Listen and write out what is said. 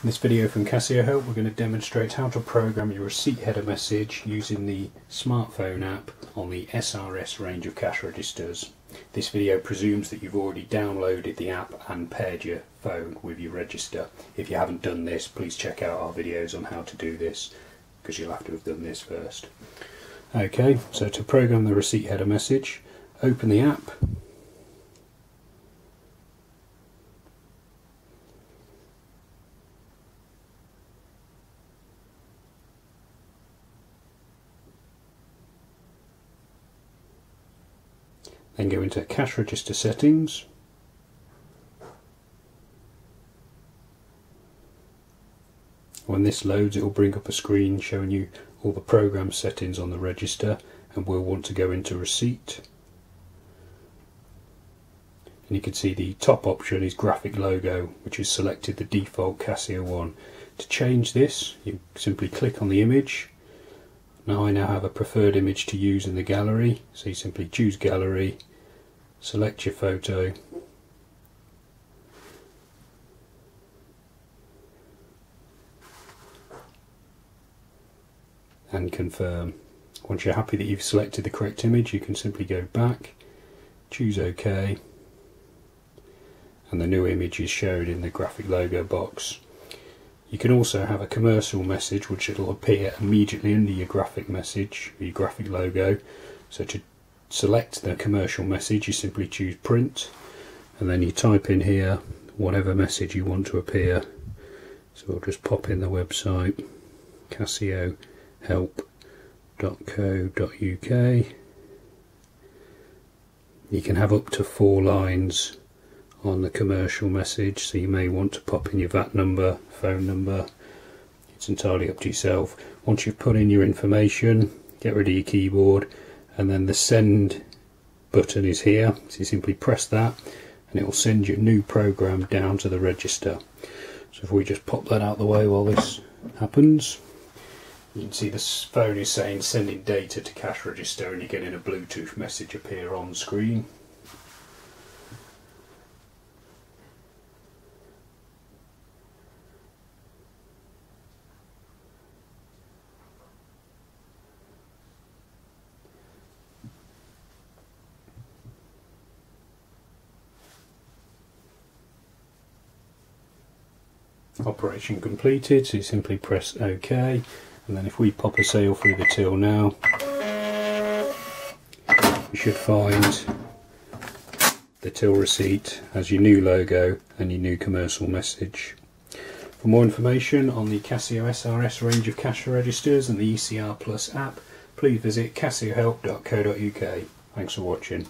In this video from Casio Help we're going to demonstrate how to program your receipt header message using the smartphone app on the SRS range of cash registers. This video presumes that you've already downloaded the app and paired your phone with your register. If you haven't done this please check out our videos on how to do this because you'll have to have done this first. Okay, so to program the receipt header message, open the app Then go into cash register settings. When this loads it will bring up a screen showing you all the program settings on the register and we'll want to go into receipt. And you can see the top option is graphic logo which has selected the default Casio one. To change this you simply click on the image now I now have a preferred image to use in the gallery, so you simply choose gallery, select your photo, and confirm. Once you're happy that you've selected the correct image you can simply go back, choose OK and the new image is showed in the graphic logo box. You can also have a commercial message which it'll appear immediately under your graphic message, your graphic logo. So to select the commercial message you simply choose print and then you type in here whatever message you want to appear. So we'll just pop in the website casiohelp.co.uk. You can have up to four lines on the commercial message so you may want to pop in your VAT number, phone number. It's entirely up to yourself. Once you've put in your information get rid of your keyboard and then the send button is here. So you simply press that and it will send your new program down to the register. So if we just pop that out the way while this happens you can see this phone is saying sending data to cash register and you're getting a Bluetooth message appear on screen operation completed so you simply press OK and then if we pop a sale through the till now you should find the till receipt as your new logo and your new commercial message. For more information on the Casio SRS range of cash registers and the ECR Plus app please visit casiohelp.co.uk. Thanks for watching.